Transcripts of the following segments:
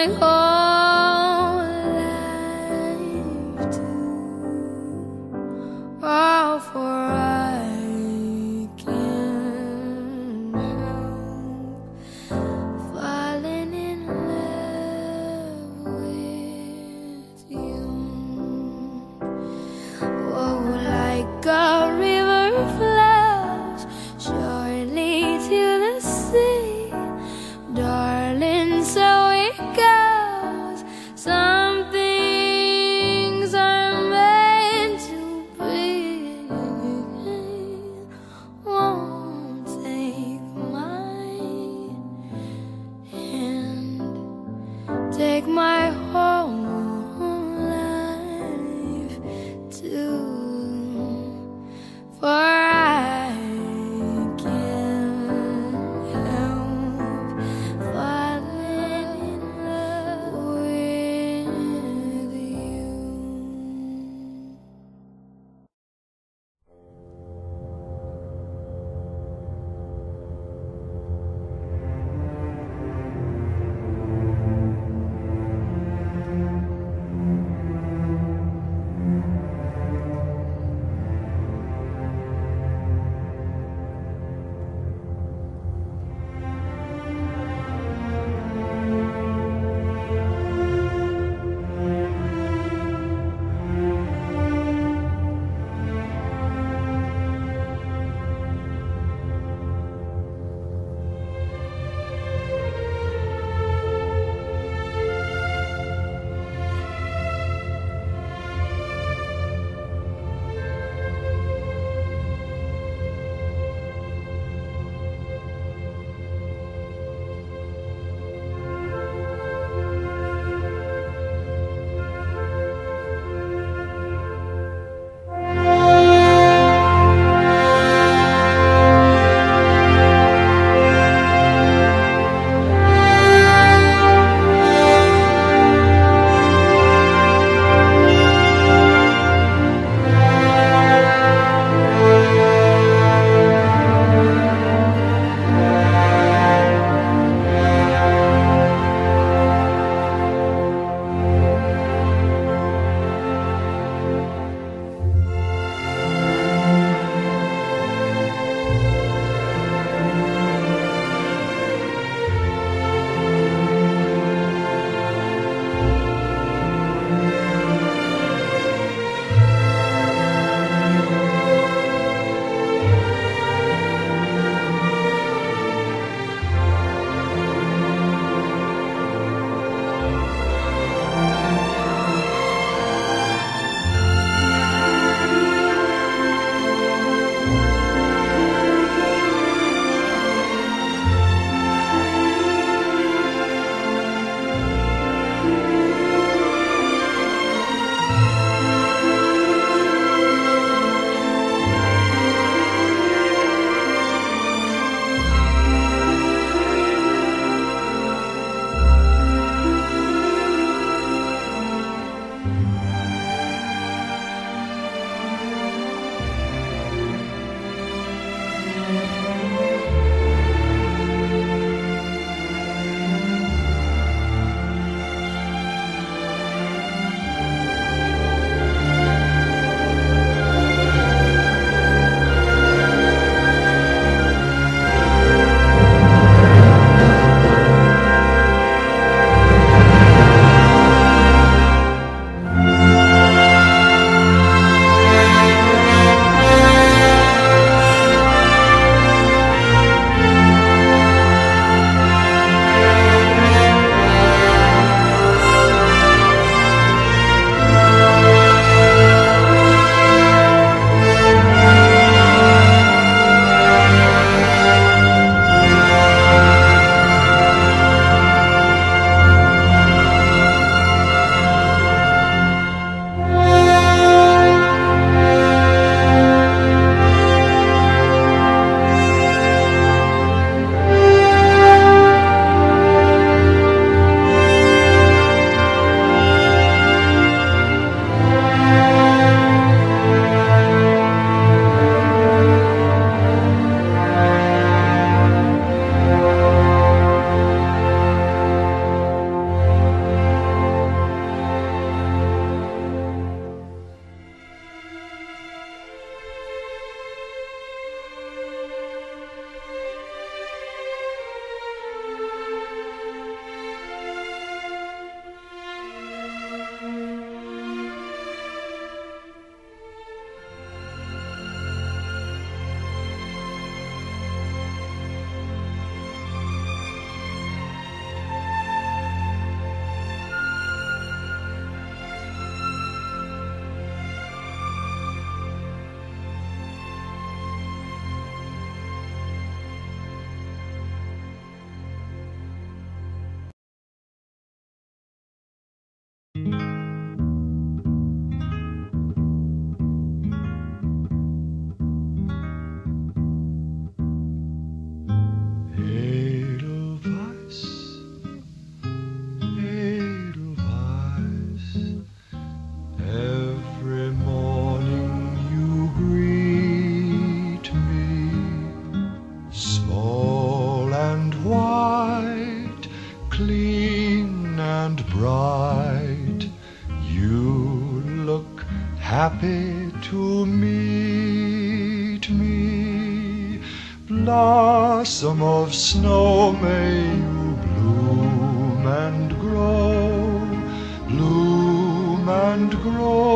my heart. take my heart. happy to meet me. Blossom of snow, may you bloom and grow, bloom and grow.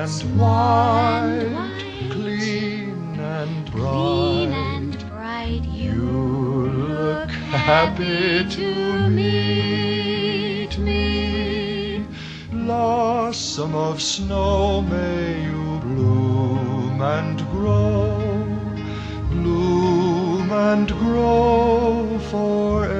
and white, clean and bright. You look happy to meet me. Blossom of snow, may you bloom and grow, bloom and grow forever.